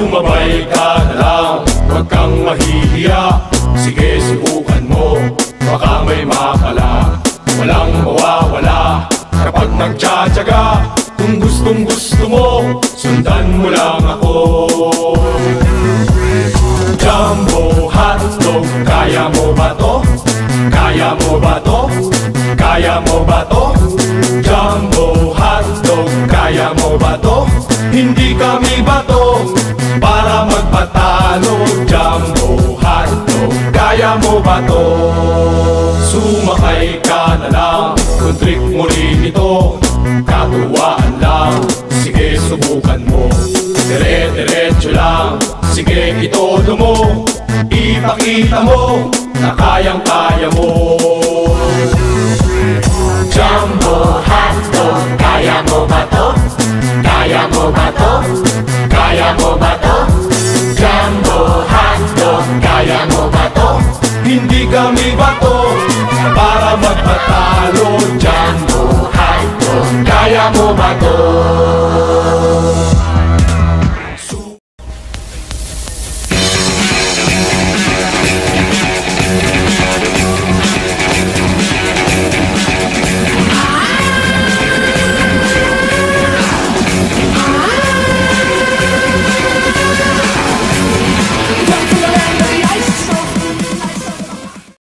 Sumabay ka na lang, huwag kang mahihiya Sige subukan mo, baka may makala Walang mawawala kapag nagtsatsaga Kung gustong gusto mo, sundan mo lang ako Jumbo hotdog, kaya mo ba to? Kaya mo ba to? Kaya mo ba to? To? Hindi kami bato Para magpatalo Jumbo hotdog Kaya mo ba to? Sumakay ka na lang Kung trick mo rin ito Katuwaan lang Sige subukan mo Dire-diretso lang Sige itodo mo Ipakita mo Na kayang-kaya mo Kaya mo ba to? Jumbo hotdog, kaya mo ba to? Hindi kami bato Para magpatalo Jumbo Hotdog, Kaya mo ba to?